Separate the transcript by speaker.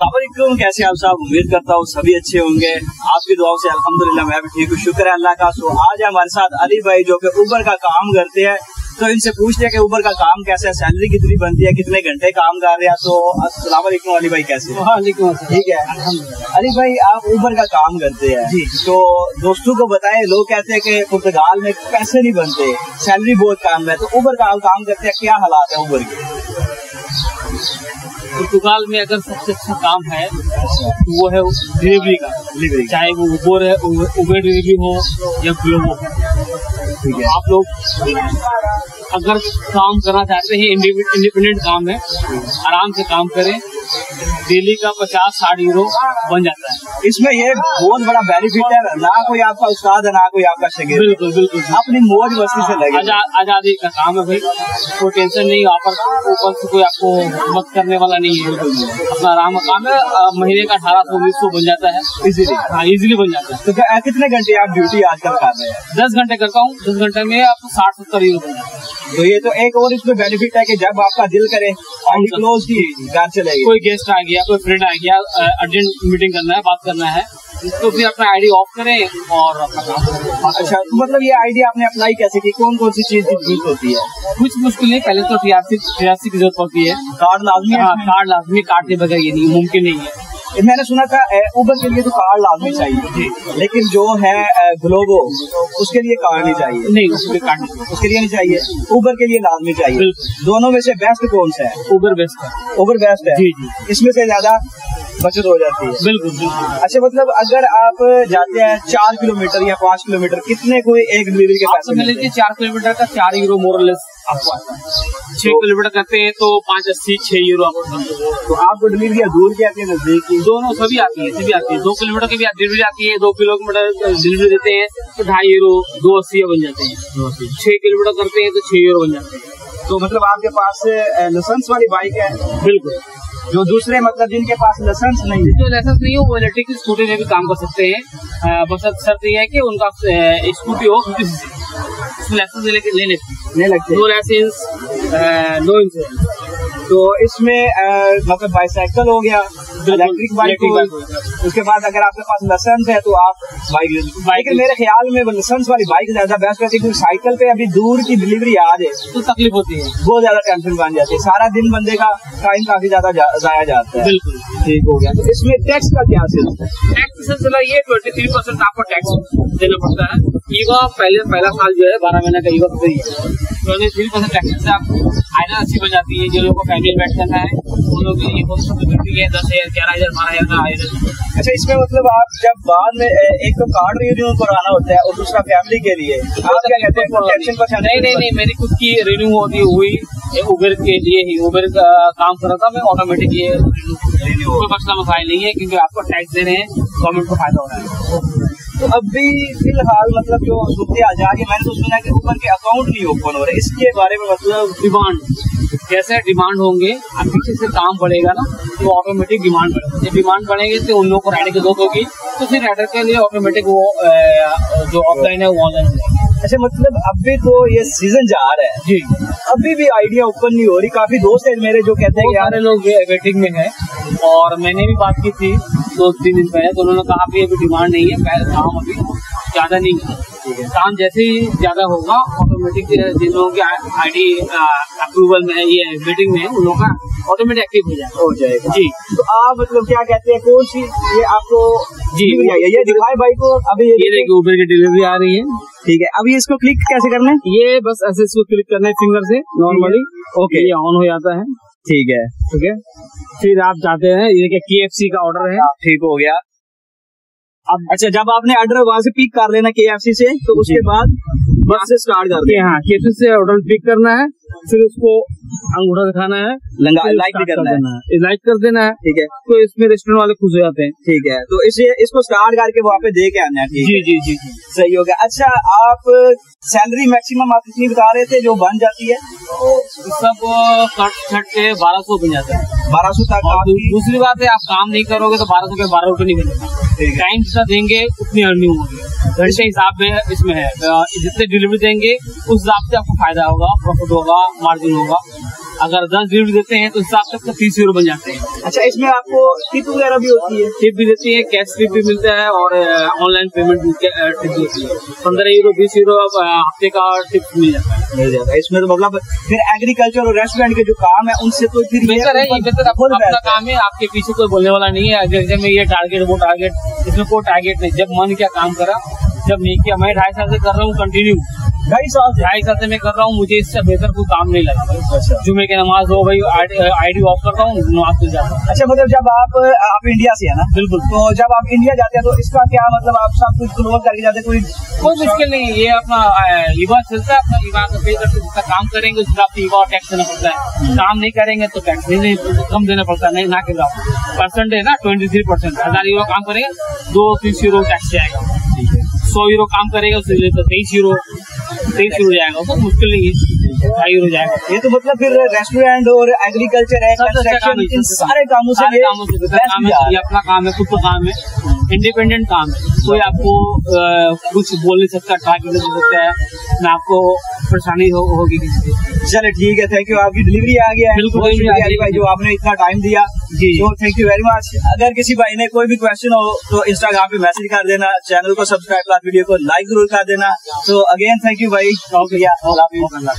Speaker 1: कैसे आप साहब उम्मीद करता हूँ सभी अच्छे होंगे। आपकी दुआओं से अल्हम्दुलिल्लाह मैं भी ठीक हूँ। शुक्र है अल्लाह का। सो आज हमारे साथ अली भाई जो कि ऊबर का काम करते हैं। तो इनसे पूछते हैं कि ऊबर का काम कैसे है? सैलरी कितनी बनती है? कितने घंटे काम कर रहे हैं? तो अस्सलाम वालेकुम अली भाई कैसे
Speaker 2: वालेकुम
Speaker 1: ठीक है। अली भाई आप ऊबर का काम करते हैं। तो दोस्तों को बताए लोग कहते हैं कि पुर्तगाल में पैसे नहीं बनते। सैलरी बहुत कम है। तो ऊबर का काम करते हैं। क्या हालात है ऊबर के?
Speaker 2: पुर्तगाल में अगर सबसे अच्छा काम है तो वो है डिलीवरी का।
Speaker 1: डिलीवरी
Speaker 2: चाहे वो उबर है उबर डिलीवरी हो या ग्लोबो
Speaker 1: ठीक है।
Speaker 2: आप लोग अगर काम करना चाहते हैं इंडिपेंडेंट काम है आराम से काम करें डेली का पचास साठ यूरो बन जाता है।
Speaker 1: इसमें ये बहुत बड़ा बेनिफिट है। ना कोई आपका उस्ताद है ना कोई आपका शगिर्द
Speaker 2: बिल्कुल बिल्कुल
Speaker 1: अपनी मौज मस्ती से लगे।
Speaker 2: आज़ादी का काम है भाई। कोई टेंशन नहीं ऊपर ऊपर से कोई आपको मत करने वाला नहीं है। अपना आराम काम है महीने का अठारह सौ बीस सौ बन जाता है।
Speaker 1: इजीली
Speaker 2: हाँ इजिली बन जाता है।
Speaker 1: तो क्या- कितने घंटे आप ड्यूटी आजकल कर रहे हैं?
Speaker 2: दस घंटे करता हूँ। दस घंटे में आपको साठ सत्तर यूरो बन जाता है।
Speaker 1: तो ये तो एक और इसमें बेनिफिट है कि जब आपका दिल करे क्लोज की घर चले
Speaker 2: कोई गेस्ट आ गया कोई फ्रेंड आ गया अर्जेंट मीटिंग करना है बात करना है तो फिर अपना आईडी ऑफ़ करें और
Speaker 1: अच्छा तो मतलब ये आईडी आपने अप्लाई कैसे की? कौन कौन सी चीज़ की ज़रूरत होती है?
Speaker 2: कुछ मुश्किल नहीं पहले तो टीआरसी टीआरसी की ज़रूरत पड़ती है।
Speaker 1: कार्ड लाजमी है?
Speaker 2: हाँ? कार्ड लाजमी कार्ड के बगैर ये नहीं मुमकिन नहीं है।
Speaker 1: मैंने सुना था उबर के लिए तो कार्ड लाजमी चाहिए लेकिन जो है ग्लोबो उसके लिए कार्ड नहीं चाहिए।
Speaker 2: नहीं उसके कार्ड
Speaker 1: उसके लिए नहीं चाहिए। उबर के लिए लाजमी चाहिए। दोनों में से बेस्ट कौन सा है?
Speaker 2: उबर बेस्ट है।
Speaker 1: उबर बेस्ट है।
Speaker 2: जी, जी।
Speaker 1: इसमें से ज़्यादा बचत हो जाती है।
Speaker 2: बिल्कुल बिल्कुल।
Speaker 1: अच्छा मतलब अगर आप जाते हैं चार किलोमीटर या पाँच किलोमीटर कितने कोई एक डिलीवरी के पैसे मिलते
Speaker 2: लीजिए? चार किलोमीटर का चार यूरो मोरलेस आपको आता है। छह किलोमीटर करते हैं तो पाँच अस्सी छह यूरो आपको
Speaker 1: तो आपको डिलीवरी दूर की आती है नज़दीक? की
Speaker 2: दोनों सभी आती है सभी आती है। दो किलोमीटर की भी डिलीवरी आती है दो किलोमीटर डिलीवरी देते हैं तो ढाई यूरो दो अस्सी बन जाते हैं। छह किलोमीटर करते हैं तो छह यूरो बन जाते हैं।
Speaker 1: तो मतलब आपके पास लाइसेंस वाली बाइक है?
Speaker 2: बिल्कुल।
Speaker 1: जो दूसरे मतलब जिनके पास लाइसेंस नहीं है।
Speaker 2: जो लाइसेंस नहीं हो वो इलेक्ट्रिक स्कूटी में भी काम कर सकते हैं। बस शर्त ये है कि उनका स्कूटी हो लाइसेंस लेके लेने
Speaker 1: नहीं लगते।
Speaker 2: नो लाइसेंस नो इंश्योरेंस
Speaker 1: तो इसमें मतलब बाईसाइकिल हो गया इलेक्ट्रिक बाइक उसके बाद अगर आपके पास लाइसेंस है तो आप बाइक बाइक मेरे ख्याल में लाइसेंस वाली बाइक ज़्यादा बेस्ट रहती है क्योंकि साइकिल पे अभी दूर की डिलीवरी आ जाए
Speaker 2: तो तकलीफ़ होती है।
Speaker 1: बहुत ज़्यादा टेंशन बन जाती है। सारा दिन बंदे का टाइम काफ़ी ज़्यादा जाया जाता है।
Speaker 2: बिल्कुल।
Speaker 1: ठीक हो गया। तो इसमें टैक्स का क्या सिलसिला है?
Speaker 2: टैक्स सिलसिला ये ट्वेंटी थ्री परसेंट आपको टैक्स देना पड़ता है। ईवा पहले पहला साल जो है बारह महीने का ईवा फ्री है। ट्वेंटी थ्री परसेंट टैक्स से आप आयरन अच्छी बन जाती है। जो लोगों को फैमिली इन्वेस्ट करना है उन लोगों के लिए बहुत करती है दस हज़ार ग्यारह हज़ार बारह हज़ार का आयरन
Speaker 1: अच्छा इसमें मतलब आप जब बाद में एक तो कार्ड रिन्यू कराना होता है और दूसरा फैमिली के लिए। आप क्या कहते हैं
Speaker 2: नहीं नहीं नहीं मेरी खुद की रिन्यू होती हुई उबेर के लिए ही उबेर का काम कर रहा था मैं ऑटोमेटिक ये रिन्यू कोई मसला मसाइल नहीं है क्योंकि आपको टैक्स दे रहे हैं गवर्नमेंट को फ़ायदा हो रहा है।
Speaker 1: तो अभी फ़िलहाल मतलब जो सूरत आ जा रही है मैंने तो सुना है कि ऊपर के अकाउंट नहीं ओपन हो रहे। इसके बारे में मतलब
Speaker 2: डिमांड जैसे डिमांड होंगे? पीछे से काम बढ़ेगा ना तो ऑटोमेटिक डिमांड बढ़ेगा। जब डिमांड बढ़ेगी तो उन लोगों को राइडर की ज़रूरत होगी। तो फिर राइडर के लिए ऑटोमेटिक वो जो ऑफलाइन है वो ऑनलाइन हो जाएगा।
Speaker 1: अच्छा मतलब अभी तो ये सीज़न जा रहा है।
Speaker 2: जी।
Speaker 1: अभी भी आइडिया ओपन नहीं हो रही। काफ़ी दोस्त है मेरे जो कहते हैं
Speaker 2: सारे
Speaker 1: यार
Speaker 2: लोग वेटिंग में है और मैंने भी बात की थी दो तीन दिन पहले तो उन्होंने कहा कि अभी डिमांड नहीं है पहले काम अभी ज़्यादा नहीं है। काम जैसे ही ज़्यादा होगा ऑटोमेटिक जिन लोगों की आईडी अप्रूवल में है ये मीटिंग में उन लोगों का ऑटोमेटिक एक्टिव हो जाएगा।
Speaker 1: हो जाएगा।
Speaker 2: जी।
Speaker 1: तो आप मतलब क्या कहते हैं कौन सी ये आपको
Speaker 2: जी।
Speaker 1: ये ये दिखाए भाई को अभी
Speaker 2: ये देखिए। उबर की डिलीवरी आ रही है।
Speaker 1: ठीक है अभी इसको क्लिक कैसे करना है?
Speaker 2: ये बस ऐसे इसको क्लिक करना है फिंगर से नॉर्मली
Speaker 1: ओके
Speaker 2: ये ऑन हो जाता है।
Speaker 1: ठीक है।
Speaker 2: ठीक है? फिर आप जाते हैं ये देखिए के का ऑर्डर है
Speaker 1: ठीक हो गया। अच्छा जब आपने ऑर्डर वहाँ से पिक कर लेना के से तो उसके बाद बस से स्टार्ट कर
Speaker 2: हाँ के से ऑर्डर पिक करना है। फिर उसको अंगूठा दिखाना है
Speaker 1: लंगा लाइक भी करना है।
Speaker 2: लाइक कर देना है
Speaker 1: ठीक है।
Speaker 2: तो इसमें रेस्टोरेंट वाले खुश हो जाते हैं।
Speaker 1: ठीक है तो इसे इसको स्टार्ट करके वहाँ पे दे के आना है
Speaker 2: जी जी जी जी।
Speaker 1: सही हो गया अच्छा आप सैलरी मैक्सिमम आप कितनी बता रहे थे जो बन जाती है?
Speaker 2: सब कट छट के बारह सौ बन जाता है।
Speaker 1: बारह सौ तक
Speaker 2: दूसरी बात है आप काम नहीं करोगे तो बारह सौ के बारह रुपए नहीं मिलेगा
Speaker 1: है।
Speaker 2: टाइम जितना देंगे उतनी अर्निंग होगी। घंटे हिसाब में इसमें है। जितने डिलीवरी देंगे उस हिसाब से आपको फ़ायदा होगा प्रॉफिट होगा। मार्जिन होगा। अगर दस डिलीवरी देते हैं तो हिसाब तक तीस यूरो बन जाते हैं।
Speaker 1: अच्छा इसमें आपको टिप वगैरह भी होती है?
Speaker 2: टिप भी देती है कैश टिप भी मिलता है और ऑनलाइन पेमेंट टिप भी होती है। पंद्रह यूरो बीस यूरो हफ़्ते का टिप मिल जाता है।
Speaker 1: मिल जाता है। इसमें तो मतलब फिर एग्रीकल्चर और रेस्टोरेंट के जो काम है उनसे तो फिर
Speaker 2: बेहतर है ये बेहतर अपना काम है आपके पीछे कोई बोलने वाला नहीं है जैसे में ये टारगेट वो टारगेट इसमें कोई टारगेट नहीं। जब मन क्या काम करा जब नहीं किया मैं ढाई साल से कर रहा हूँ कंटिन्यू
Speaker 1: ढाई साल
Speaker 2: ढाई साल से मैं कर रहा हूँ मुझे इससे बेहतर कोई काम नहीं लगा।
Speaker 1: अच्छा।
Speaker 2: जुमे की नमाज़ हो भाई आईडी ऑफ़ करता हूँ नमाज़ को जाता हूँ।
Speaker 1: अच्छा मतलब जब आप आप इंडिया से है ना?
Speaker 2: बिल्कुल।
Speaker 1: तो जब आप इंडिया जाते हैं तो इसका क्या मतलब आप सब कुछ क्लोज करके जाते कोई
Speaker 2: कोई मुश्किल नहीं है ये अपना ईवा चलता है अपना ईवा का पे करके जितना काम करेंगे उस हिसाब से और टैक्स देना पड़ता है। काम नहीं करेंगे तो टैक्स नहीं कम देना पड़ता है नहीं ना के परसेंट है ना ट्वेंटी थ्री परसेंट हज़ार यूरो काम करेंगे दो तीस यूरो टैक्स जाएगा। सौ यूरो काम करेगा उससे तो तेईस यूरो तेईस यूरो जाएगा तो मुश्किल नहीं है ढाई यूरो जाएगा।
Speaker 1: ये तो मतलब फिर रेस्टोरेंट और एग्रीकल्चर है
Speaker 2: सबसे अच्छा सबसे
Speaker 1: सारे कामों से
Speaker 2: सारे कामों से काम है ये अपना काम है खुद का काम है इंडिपेंडेंट काम है। कोई आपको कुछ बोल नहीं सकता टारगेट नहीं सकता है ना आपको परेशानी होगी किसी से।
Speaker 1: चले ठीक है थैंक यू आपकी डिलीवरी आ गया है। भाई जो आपने इतना टाइम दिया
Speaker 2: जी।
Speaker 1: तो थैंक यू वेरी मच अगर किसी भाई ने कोई भी क्वेश्चन हो तो इंस्टाग्राम पे मैसेज कर देना चैनल को सब्सक्राइब कर वीडियो को लाइक ज़रूर कर देना। तो अगेन थैंक यू भाई. Yeah,